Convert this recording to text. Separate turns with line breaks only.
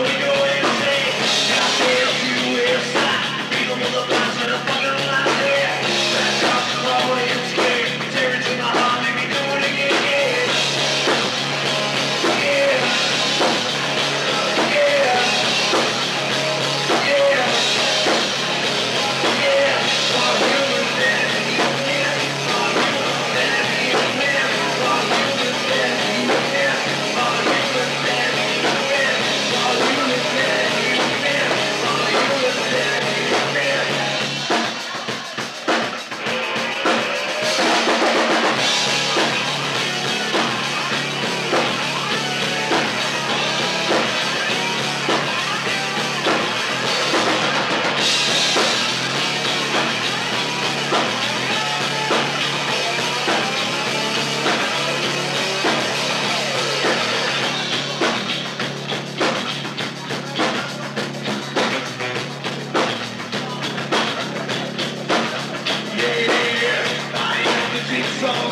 How we She's so